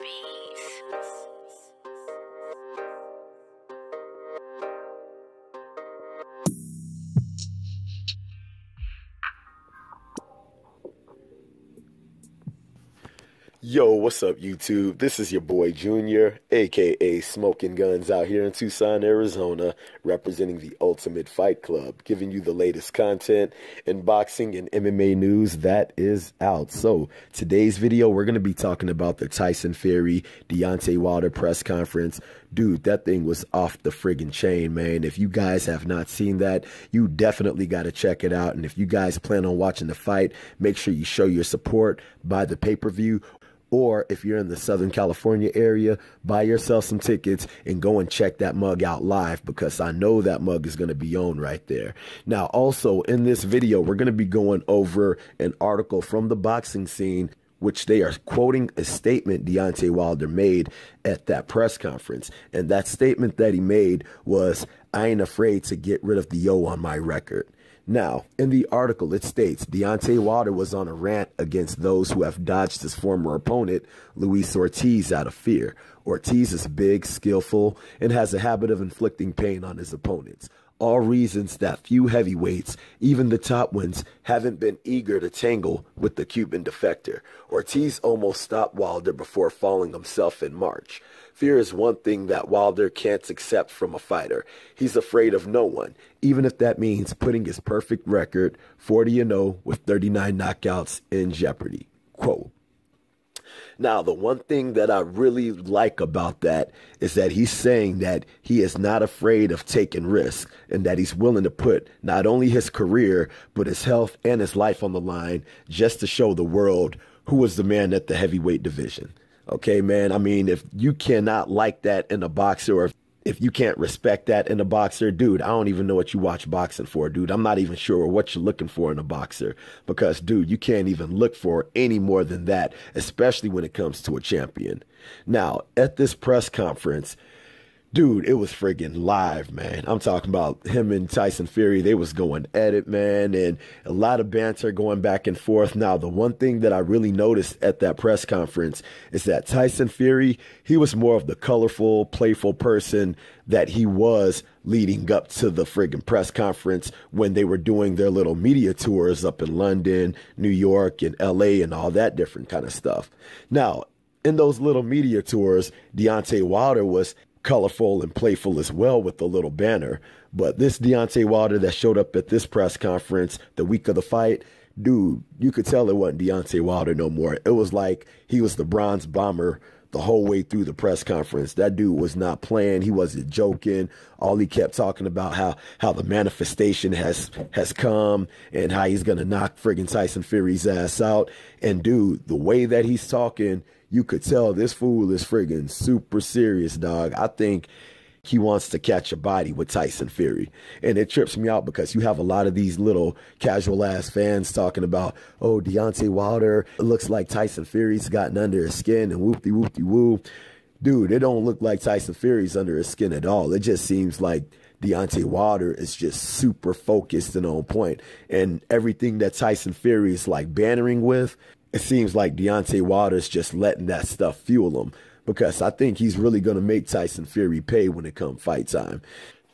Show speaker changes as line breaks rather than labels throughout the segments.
beats.
Yo, what's up, YouTube? This is your boy Junior, aka Smoking Guns, out here in Tucson, Arizona, representing the Ultimate Fight Club, giving you the latest content in boxing and MMA news that is out. So, today's video, we're going to be talking about the Tyson Fury Deontay Wilder press conference. Dude, that thing was off the friggin' chain, man. If you guys have not seen that, you definitely got to check it out. And if you guys plan on watching the fight, make sure you show your support by the pay per view or if you're in the Southern California area, buy yourself some tickets and go and check that mug out live because I know that mug is going to be on right there. Now, also in this video, we're going to be going over an article from the boxing scene which they are quoting a statement Deontay Wilder made at that press conference. And that statement that he made was, I ain't afraid to get rid of the yo on my record. Now, in the article, it states Deontay Wilder was on a rant against those who have dodged his former opponent, Luis Ortiz, out of fear. Ortiz is big, skillful, and has a habit of inflicting pain on his opponents. All reasons that few heavyweights, even the top ones, haven't been eager to tangle with the Cuban defector. Ortiz almost stopped Wilder before falling himself in March. Fear is one thing that Wilder can't accept from a fighter. He's afraid of no one, even if that means putting his perfect record, 40 0 with 39 knockouts, in jeopardy. Quote. Now, the one thing that I really like about that is that he's saying that he is not afraid of taking risks and that he's willing to put not only his career, but his health and his life on the line just to show the world who was the man at the heavyweight division. Okay, man. I mean, if you cannot like that in a boxer or if, you can't respect that in a boxer, dude, I don't even know what you watch boxing for, dude. I'm not even sure what you're looking for in a boxer because, dude, you can't even look for any more than that, especially when it comes to a champion. Now, at this press conference, dude, it was friggin' live, man. I'm talking about him and Tyson Fury. They was going at it, man, and a lot of banter going back and forth. Now, the one thing that I really noticed at that press conference is that Tyson Fury, he was more of the colorful, playful person that he was leading up to the friggin' press conference when they were doing their little media tours up in London, New York, and LA and all that different kind of stuff. Now, in those little media tours, Deontay Wilder was colorful and playful as well with the little banner. But this Deontay Wilder that showed up at this press conference the week of the fight, dude, you could tell it wasn't Deontay Wilder no more. It was like he was the bronze bomber the whole way through the press conference. That dude was not playing. He wasn't joking. All he kept talking about how how the manifestation has has come and how he's gonna knock friggin' Tyson Fury's ass out. And dude, the way that he's talking, you could tell this fool is friggin' super serious, dog. I think he wants to catch a body with Tyson Fury. And it trips me out because you have a lot of these little casual ass fans talking about, oh, Deontay Wilder, looks like Tyson Fury's gotten under his skin and whoopty whoopty woo. Dude, it don't look like Tyson Fury's under his skin at all. It just seems like Deontay Wilder is just super focused and on point. And everything that Tyson Fury is like bannering with, it seems like Deontay Wilder's just letting that stuff fuel him because I think he's really going to make Tyson Fury pay when it comes fight time.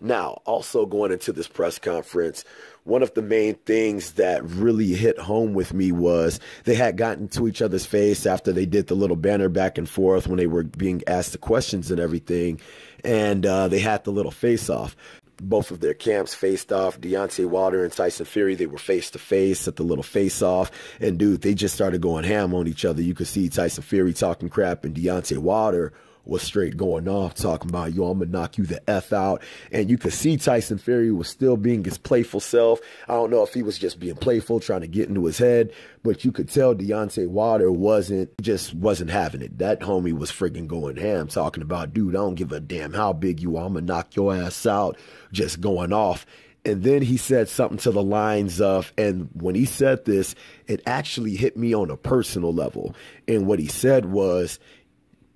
Now, also going into this press conference, one of the main things that really hit home with me was they had gotten to each other's face after they did the little banner back and forth when they were being asked the questions and everything. And uh, they had the little face off both of their camps faced off. Deontay Wilder and Tyson Fury, they were face to face at the little face off. And dude, they just started going ham on each other. You could see Tyson Fury talking crap and Deontay Wilder was straight going off, talking about, yo, I'm going to knock you the F out. And you could see Tyson Fury was still being his playful self. I don't know if he was just being playful, trying to get into his head, but you could tell Deontay Wilder wasn't, just wasn't having it. That homie was friggin' going ham, talking about, dude, I don't give a damn how big you are. I'm going to knock your ass out, just going off. And then he said something to the lines of, and when he said this, it actually hit me on a personal level. And what he said was,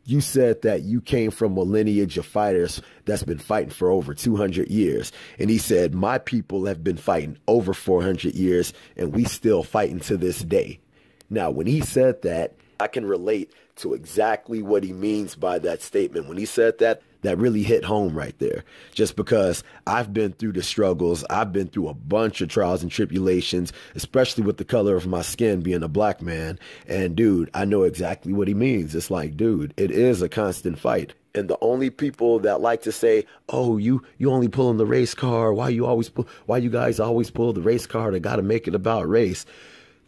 you said that you came from a lineage of fighters that's been fighting for over 200 years. And he said, My people have been fighting over 400 years, and we still fighting to this day. Now, when he said that, I can relate to exactly what he means by that statement. When he said that, that really hit home right there. Just because I've been through the struggles, I've been through a bunch of trials and tribulations, especially with the color of my skin being a black man. And dude, I know exactly what he means. It's like, dude, it is a constant fight. And the only people that like to say, "Oh, you you only pulling the race car. Why you always pull? Why you guys always pull the race car? They got to make it about race."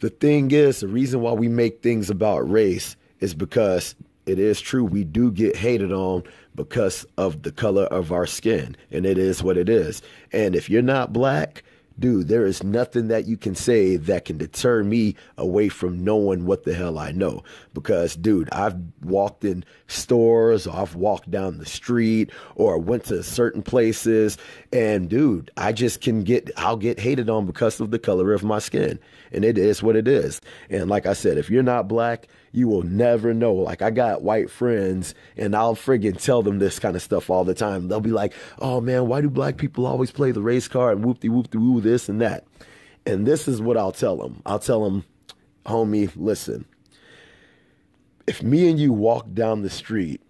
The thing is, the reason why we make things about race is because it is true we do get hated on because of the color of our skin and it is what it is. And if you're not black dude there is nothing that you can say that can deter me away from knowing what the hell i know because dude i've walked in stores or i've walked down the street or went to certain places and dude i just can get i'll get hated on because of the color of my skin and it is what it is and like i said if you're not black you will never know. Like I got white friends and I'll friggin' tell them this kind of stuff all the time. They'll be like, oh man, why do black people always play the race card and whoop de whoop de woo this and that? And this is what I'll tell them. I'll tell them, homie, listen, if me and you walk down the street,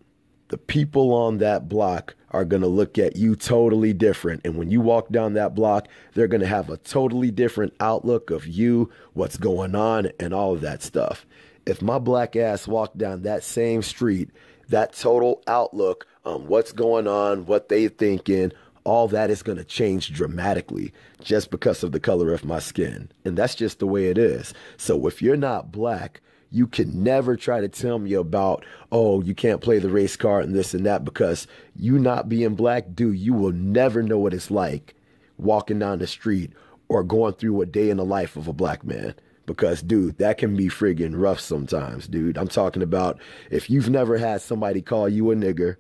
the people on that block are going to look at you totally different. And when you walk down that block, they're going to have a totally different outlook of you, what's going on, and all of that stuff if my black ass walked down that same street, that total outlook on what's going on, what they thinking, all that is going to change dramatically just because of the color of my skin. And that's just the way it is. So if you're not black, you can never try to tell me about, oh, you can't play the race card and this and that because you not being black, dude, you will never know what it's like walking down the street or going through a day in the life of a black man because dude that can be friggin' rough sometimes dude i'm talking about if you've never had somebody call you a nigger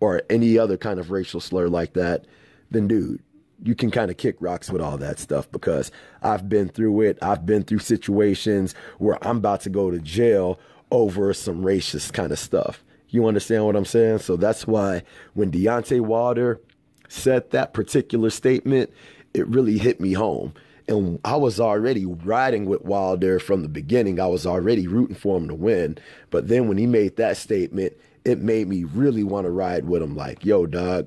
or any other kind of racial slur like that then dude you can kind of kick rocks with all that stuff because i've been through it i've been through situations where i'm about to go to jail over some racist kind of stuff you understand what i'm saying so that's why when deontay wilder said that particular statement it really hit me home and I was already riding with Wilder from the beginning. I was already rooting for him to win. But then when he made that statement, it made me really want to ride with him. Like, yo, dog,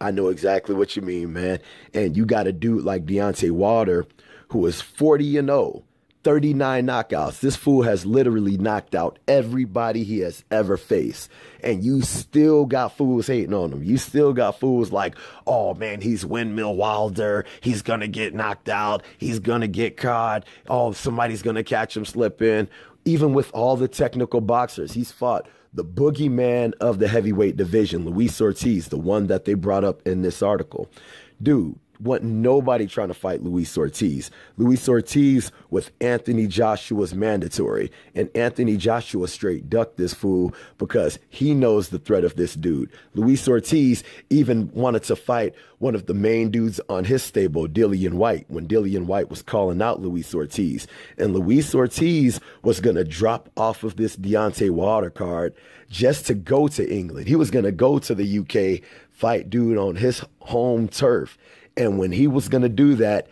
I know exactly what you mean, man. And you got a dude like Deontay Wilder, who is 40 and 0, 39 knockouts. This fool has literally knocked out everybody he has ever faced. And you still got fools hating on him. You still got fools like, oh man, he's windmill Wilder. He's going to get knocked out. He's going to get caught. Oh, somebody's going to catch him slipping. Even with all the technical boxers, he's fought the boogeyman of the heavyweight division, Luis Ortiz, the one that they brought up in this article. Dude, want nobody trying to fight Luis Ortiz. Luis Ortiz with Anthony Joshua's mandatory. And Anthony Joshua straight ducked this fool because he knows the threat of this dude. Luis Ortiz even wanted to fight one of the main dudes on his stable, Dillian Whyte, when Dillian Whyte was calling out Luis Ortiz. And Luis Ortiz was going to drop off of this Deontay Wilder card just to go to England. He was going to go to the UK, fight dude on his home turf. And when he was going to do that,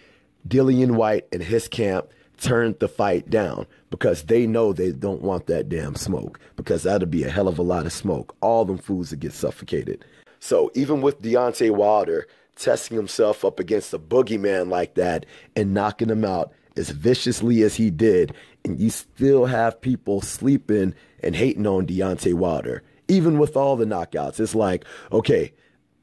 Dillian Whyte and his camp turned the fight down because they know they don't want that damn smoke because that'll be a hell of a lot of smoke. All them fools would get suffocated. So even with Deontay Wilder testing himself up against a boogeyman like that and knocking him out as viciously as he did, and you still have people sleeping and hating on Deontay Wilder, even with all the knockouts. It's like, okay,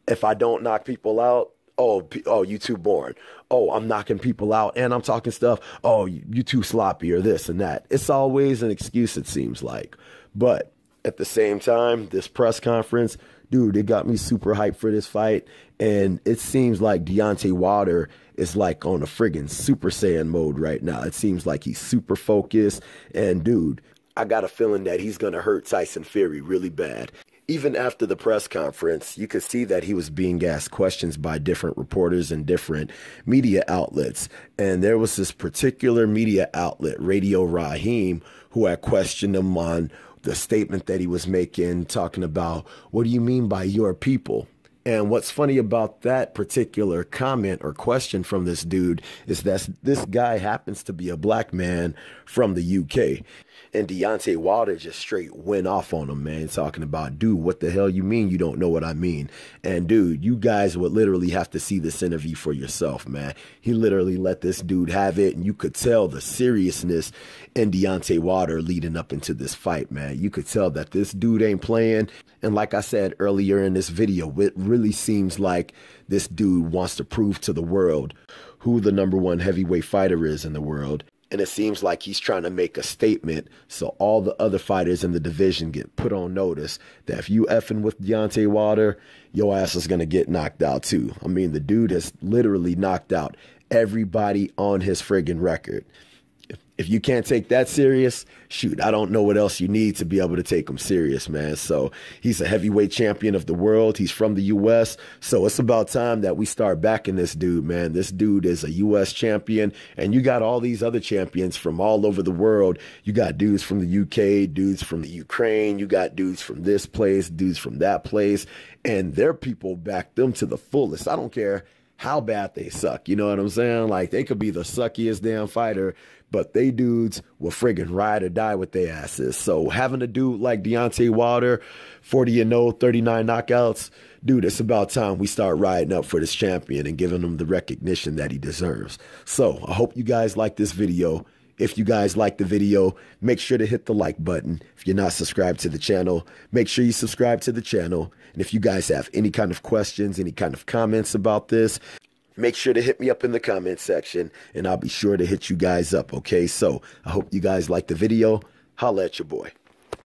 if I don't knock people out, oh, oh, you too born. Oh, I'm knocking people out and I'm talking stuff. Oh, you, you too sloppy or this and that. It's always an excuse, it seems like. But at the same time, this press conference, dude, it got me super hyped for this fight. And it seems like Deontay Wilder is like on a friggin' Super Saiyan mode right now. It seems like he's super focused. And dude, I got a feeling that he's gonna hurt Tyson Fury really bad even after the press conference, you could see that he was being asked questions by different reporters and different media outlets. And there was this particular media outlet, Radio Rahim, who had questioned him on the statement that he was making, talking about, what do you mean by your people? And what's funny about that particular comment or question from this dude is that this guy happens to be a black man from the UK. And Deontay Wilder just straight went off on him, man, talking about, dude, what the hell you mean you don't know what I mean? And dude, you guys would literally have to see this interview for yourself, man. He literally let this dude have it, and you could tell the seriousness in Deontay Wilder leading up into this fight, man. You could tell that this dude ain't playing. And like I said earlier in this video, it really seems like this dude wants to prove to the world who the number one heavyweight fighter is in the world and it seems like he's trying to make a statement so all the other fighters in the division get put on notice that if you effing with Deontay Wilder, your ass is going to get knocked out too. I mean, the dude has literally knocked out everybody on his friggin' record if you can't take that serious, shoot, I don't know what else you need to be able to take him serious, man. So he's a heavyweight champion of the world. He's from the U.S. So it's about time that we start backing this dude, man. This dude is a U.S. champion, and you got all these other champions from all over the world. You got dudes from the UK, dudes from the Ukraine, you got dudes from this place, dudes from that place, and their people back them to the fullest. I don't care how bad they suck. You know what I'm saying? Like they could be the suckiest damn fighter, but they dudes will friggin' ride or die with their asses. So having a dude like Deontay Wilder, 40 and 0, 39 knockouts, dude, it's about time we start riding up for this champion and giving him the recognition that he deserves. So I hope you guys like this video. If you guys like the video, make sure to hit the like button. If you're not subscribed to the channel, make sure you subscribe to the channel. And if you guys have any kind of questions, any kind of comments about this, make sure to hit me up in the comment section and I'll be sure to hit you guys up. Okay. So I hope you guys like the video. Holla at your boy.